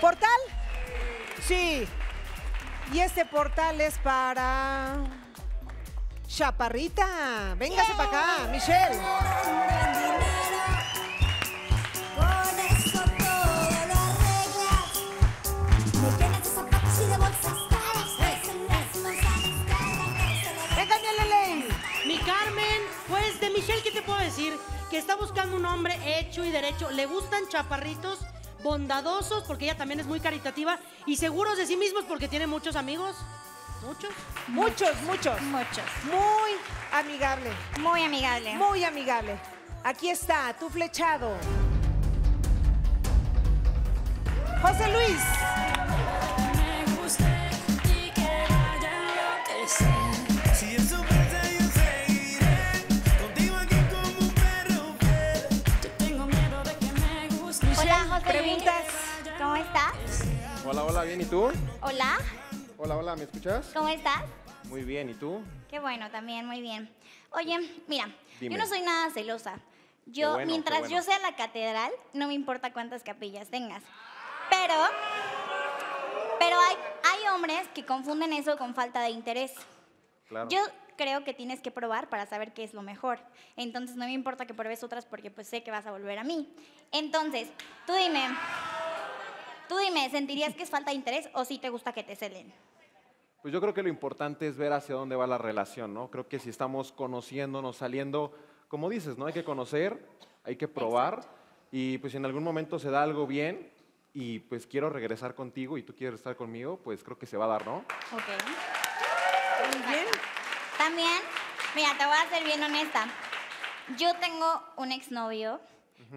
¿Portal? Sí. Y este portal es para... Chaparrita. Véngase para acá, Michelle. Mi Carmen, pues de Michelle, ¿qué te puedo decir? Que está buscando un hombre hecho y derecho. Le gustan chaparritos, bondadosos, porque ella también es muy caritativa, y seguros de sí mismos porque tiene muchos amigos. Muchos. Muchos, muchos. Muchos. Muy amigable. Muy amigable. Muy amigable. Aquí está, tu flechado. José Luis. Estás? Hola, hola, bien, ¿y tú? Hola, Hola, hola, ¿me escuchas? ¿cómo estás? Muy bien, ¿y tú? Qué bueno, también, muy bien. Oye, mira, Dime. yo no soy nada celosa. Yo, bueno, mientras bueno. yo sea la catedral, no me importa cuántas capillas tengas. Pero, pero hay, hay hombres que confunden eso con falta de interés. Claro. Yo creo que tienes que probar para saber qué es lo mejor. Entonces no me importa que pruebes otras porque pues sé que vas a volver a mí. Entonces, tú dime, tú dime, ¿sentirías que es falta de interés o si te gusta que te celen? Pues yo creo que lo importante es ver hacia dónde va la relación, ¿no? Creo que si estamos conociéndonos, saliendo, como dices, ¿no? Hay que conocer, hay que probar y pues si en algún momento se da algo bien y pues quiero regresar contigo y tú quieres estar conmigo, pues creo que se va a dar, ¿no? Ok. Muy bien. También, mira, te voy a ser bien honesta. Yo tengo un exnovio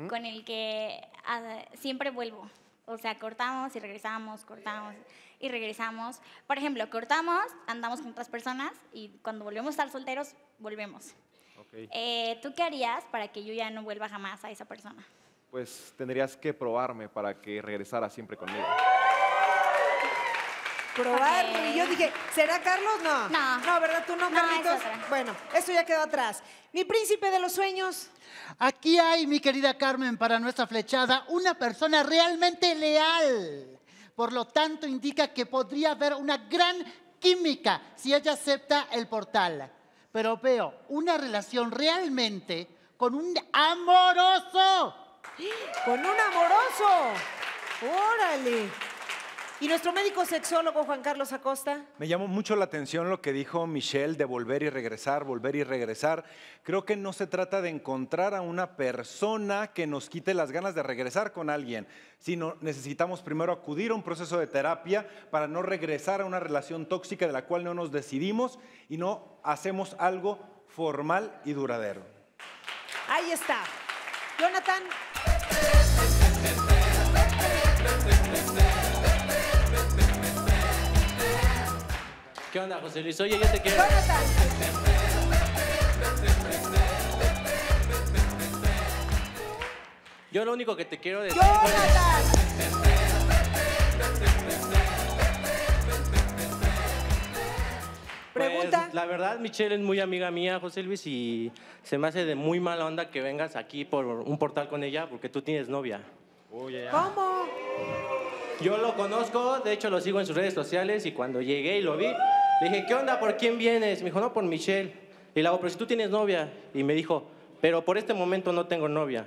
con el que ah, siempre vuelvo. O sea, cortamos y regresamos, cortamos y regresamos. Por ejemplo, cortamos, andamos con otras personas y cuando volvemos a estar solteros, volvemos. Ok. Eh, ¿Tú qué harías para que yo ya no vuelva jamás a esa persona? Pues tendrías que probarme para que regresara siempre conmigo. Probar. Y yo dije, ¿será Carlos? No. No. No, ¿verdad? ¿Tú no, No, Carlitos? Bueno, eso ya quedó atrás. Mi príncipe de los sueños. Aquí hay, mi querida Carmen, para nuestra flechada, una persona realmente leal. Por lo tanto, indica que podría haber una gran química si ella acepta el portal. Pero veo una relación realmente con un amoroso. Con un amoroso. Órale. ¿Y nuestro médico sexólogo Juan Carlos Acosta? Me llamó mucho la atención lo que dijo Michelle de volver y regresar, volver y regresar. Creo que no se trata de encontrar a una persona que nos quite las ganas de regresar con alguien, sino necesitamos primero acudir a un proceso de terapia para no regresar a una relación tóxica de la cual no nos decidimos y no hacemos algo formal y duradero. Ahí está. Jonathan. ¿Qué onda, José Luis? Oye, yo te quiero. Jonathan. Yo lo único que te quiero decir. Jonathan. Pues, Pregunta. la verdad, Michelle es muy amiga mía, José Luis, y se me hace de muy mala onda que vengas aquí por un portal con ella porque tú tienes novia. ¿Cómo? Yo lo conozco, de hecho lo sigo en sus redes sociales y cuando llegué y lo vi, le dije, ¿qué onda? ¿Por quién vienes? Me dijo, no, por Michelle. Y le hago, pero si tú tienes novia. Y me dijo, pero por este momento no tengo novia.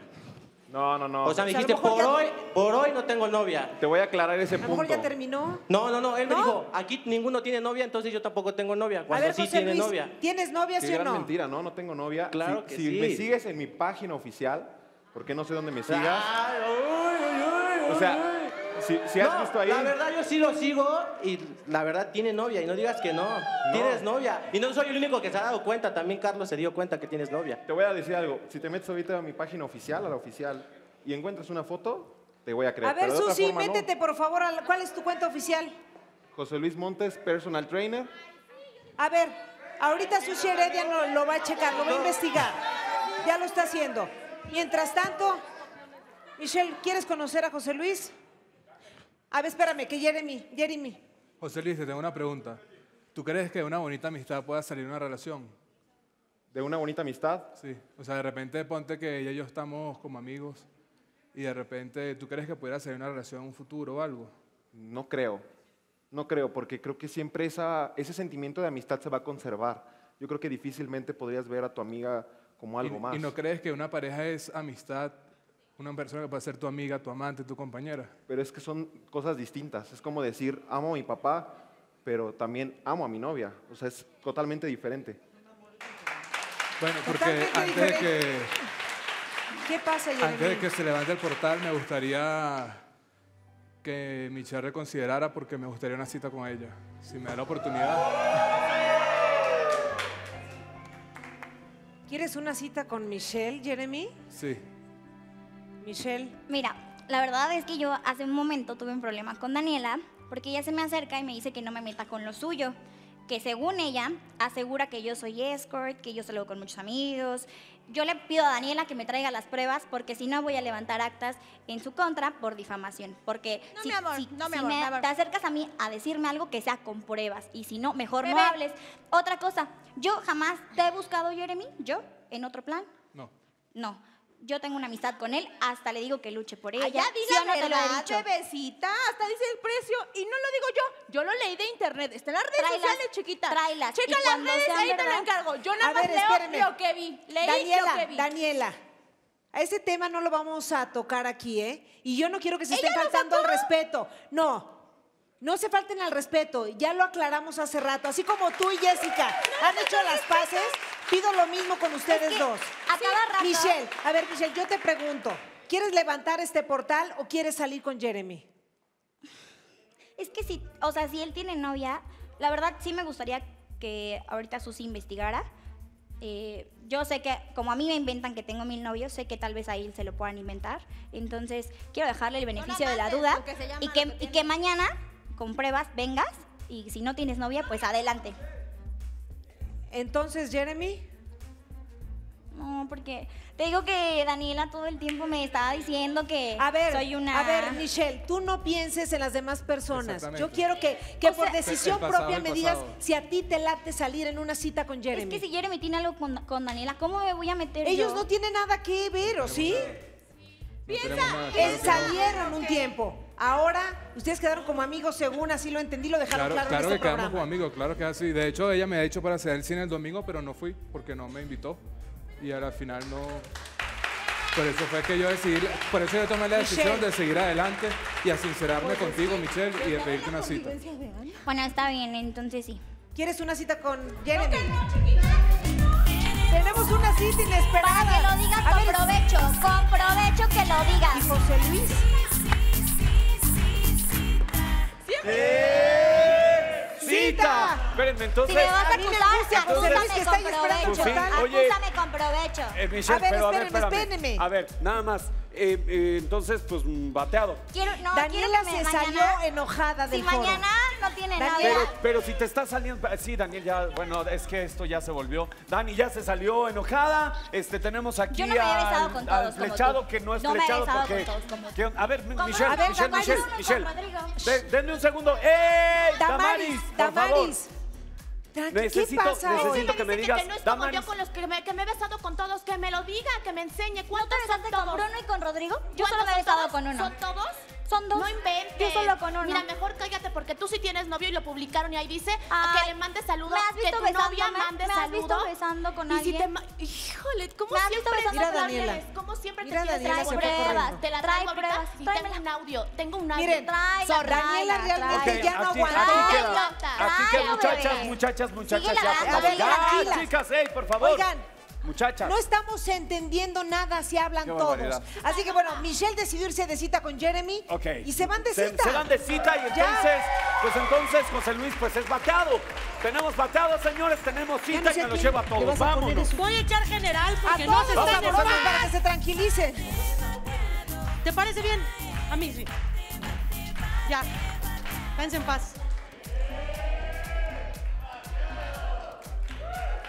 No, no, no. O sea, me O sea, a lo dijiste, mejor por ya- hoy, por hoy no tengo novia. Te voy a aclarar ese A lo mejor punto. ya terminó. No, no, no, él me ¿No? dijo, aquí ninguno tiene novia, entonces yo tampoco tengo novia. A Cuando ver, sí José tiene Luis, novia. ¿tienes novia, Qué sí o gran no? mentira, ¿no? No tengo novia. Claro si, que si sí. me sigues en mi página oficial, porque no sé dónde me sigas. Ay, uy, uy, uy, O sea, uy. Si, si has No, visto ahí. La verdad, yo sí lo sigo y la verdad tiene novia. Y no digas que no. Tienes novia. Y no soy el único que se ha dado cuenta. También Carlos se dio cuenta que tienes novia. Te voy a decir algo. Si te metes ahorita a mi página oficial, a la oficial, y encuentras una foto, te voy a creer. A ver, Susi, forma, no. métete por favor. a la- ¿Cuál es tu cuenta oficial? José Luis Montes, personal trainer. A ver, ahorita Susi Heredia lo, lo va a checar, lo va a investigar. Ya lo está haciendo. Mientras tanto, Michelle, ¿quieres conocer a José Luis? A ver, espérame, que Jeremy, Jeremy. José Luis, te tengo una pregunta. ¿Tú crees que de una bonita amistad pueda salir una relación? De una bonita amistad. Sí. O sea, de repente ponte que ella y yo estamos como amigos y de repente tú crees que pudiera ser una relación en un futuro o algo. No creo, no creo, porque creo que siempre esa, ese sentimiento de amistad se va a conservar. Yo creo que difícilmente podrías ver a tu amiga como algo y, más. ¿Y no crees que una pareja es amistad? Una persona que puede ser tu amiga, tu amante, tu compañera. Pero es que son cosas distintas. Es como decir, amo a mi papá, pero también amo a mi novia. O sea, es totalmente diferente. Bueno, porque Totalmente antes de que. ¿Qué pasa, antes de Jeremy? que se levante el portal, me gustaría que Michelle reconsiderara porque me gustaría una cita con ella. Si me da la oportunidad. ¿Quieres una cita con Michelle, Jeremy? Sí. Michelle. Mira, la verdad es que yo hace un momento tuve un problema con Daniela porque ella se me acerca y me dice que no me meta con lo suyo. Que según ella, asegura que yo soy escort, que yo salgo con muchos amigos. Yo le pido a Daniela que me traiga las pruebas porque si no voy a levantar actas en su contra por difamación. Porque No, si, mi amor, si- no, mi si amor, me- mi amor. te acercas a mí a decirme algo que sea con pruebas y si no, mejor no Bebé. hables. Otra cosa, yo jamás te he buscado, Jeremy, yo, en otro plan. No. No. Yo tengo una amistad con él, hasta le digo que luche por ella. Ay, ya di ¿Sí o no te lo he verdad, dicho? bebecita. Hasta dice el precio. Y no lo digo yo. Yo lo leí de internet. Está en las redes Tráelas, sociales, chiquita. tráelas. Checa Y las redes, ahí te lo encargo. Yo nada A más ver, leo espérenme. lo que vi. Leí Daniela, lo que vi. Daniela. A ese tema no lo vamos a tocar aquí, ¿eh? Y yo no quiero que se ¿Ella estén faltando al respeto. No. No se falten al respeto, ya lo aclaramos hace rato. Así como tú y Jessica han hecho las paces, pido lo mismo con ustedes que dos. a cada rato- Michelle, a ver, Michelle, yo te pregunto, ¿quieres levantar este portal o quieres salir con Jeremy? Es que si, o sea, si él tiene novia, la verdad sí me gustaría que ahorita Susi investigara. Eh, yo sé que, como a mí me inventan que tengo mil novios, sé que tal vez a él se lo puedan inventar. Entonces, quiero dejarle el beneficio de la duda que y que, que y que mañana, con pruebas, vengas. Y si no tienes novia, pues adelante. Entonces, Jeremy, No, porque te digo que Daniela todo el tiempo me estaba diciendo que a ver, soy una... a ver, Michelle, tú no pienses en las demás personas. Yo quiero que, que O por sea- decisión pasado, propia me digas si a ti te late salir en una cita con Es Jeremy. que si Jeremy tiene algo con, con Daniela, ¿cómo me voy a meter Ellos yo? no tienen nada que ver, ¿o sí? No tenemos nada claro que- salieron un tiempo. Ahora, ustedes quedaron como amigos, según así lo entendí, lo dejaron Claro, claro, claro en que este quedamos programa. como amigos, claro que así. De hecho, ella me ha dicho para hacer el cine el domingo, pero no fui porque no me invitó. Y al final no. Por eso fue que yo decidí, por eso yo tomé la decisión Michelle. de seguir adelante y a sincerarme contigo, Michelle, y de pedirte una cita. Bueno, está bien, entonces sí. ¿Quieres una cita con Jeremy? Tenemos una cita inesperada. Para que lo digas con ver, provecho, con provecho que lo ¿Y digas. José Luis? ¡Cita! Espérenme, Si entonces. me vas a acusar, acúsame con provecho. Acúsame con provecho. Eh, Michelle, A ver, pero a ver, espérenme, espérenme. A ver, nada más. Eh, eh, entonces, pues bateado. Quiero, no, Daniela quiero que se me- salió mañana, enojada del Si foro. mañana no tiene Daniela. Pero, si te está saliendo. Sí, Daniel, ya. Bueno, es que esto ya se volvió. Dani ya se salió enojada. Este, tenemos aquí Yo no me había besado al, con al todos como flechado tú. que no es No me he flechado besado porque. con todos como tú. ¿Qué onda? a ver, ¿Cómo? Michelle, A ver, Michelle, Damaris, Michelle, con Michelle. Rodrigo. De- denme un segundo. ¡Ey! Damaris, por favor. Damaris. ¿Qué Necesito, pasa hoy? necesito que me digas. que no es como Damaris, yo con los que me, que me he besado con todos, que me lo diga, que me enseñe. ¿no ¿Cuántos te son besaste con todos? Bruno y con Rodrigo? Yo ¿Cuántos solo me he son besado todos? con uno. ¿Son todos? Son dos. No inventes. Yo solo con uno. Mira, mejor cállate porque tú sí tienes novio y lo publicaron y ahí dice Ay, que le mande saludos, ¿me has que visto tu novia mande ¿Me has saludos. visto besando con y si te alguien? ma- Híjole, ¿cómo ¿Me has visto siempre besando Mira, te Daniela. ¿Cómo siempre Mira, te Daniela fue pruebas? Te la Trae traigo ahorita. pruebas, Sí, tengo un audio, tengo un audio. Miren, Tráela. Daniela realmente tráela. ya no aguanta. Aquí que muchachas, muchachas, muchachas, ya, chicas, ey, por favor. Oigan, Muchachas. No estamos entendiendo nada si hablan Qué todos. barbaridad. Así que bueno, Michelle decidió irse de cita con Jeremy. Ok. Y se van de Se- cita. Se, van de cita y Ya. entonces, pues entonces José Luis pues es bateado. Tenemos bateado, señores, tenemos Ya cita no y sé me a los quién lleva a le todos. vas a poner Vámonos. eso. Voy a echar general A porque no todos se los están enojando. para que se tranquilicen. ¿Te parece bien? A mí sí. Ya. Quédense en paz.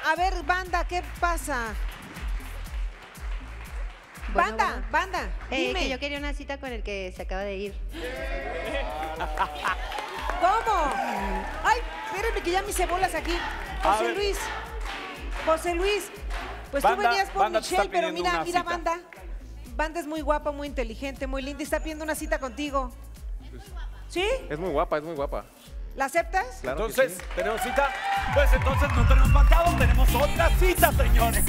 A ver, banda, ¿qué pasa? Bueno, banda, bueno. banda, Eh, dime. que yo quería una cita con el que se acaba de ir. ¿Cómo? Ay, espérenme que ya me hice bolas aquí. José. Luis. José Luis. Pues tú venías por Michelle, pero mira, mira, cita. banda. Banda es muy guapa, muy inteligente, muy linda y está pidiendo una cita contigo. ¿Sí? Es muy guapa, es muy guapa. ¿La aceptas? Claro que Entonces, sí. ¿tenemos cita? Pues entonces no tenemos pactado, tenemos otra cita, señores.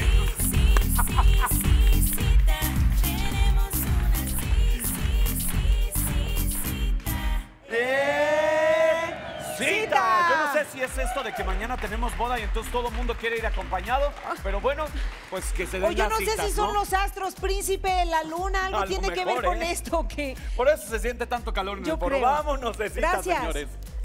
¡Eh! ¡Cita! Yo no sé si es esto de que mañana tenemos boda y entonces todo el mundo quiere ir acompañado, pero bueno, pues que se den O yo no sé citas, si son ¿no? los astros, príncipe, la luna, algo tiene que ver con ¿eh? esto o qué. Por eso se siente tanto calor en Yo el foro. creo. Vámonos de cita, Gracias. señores.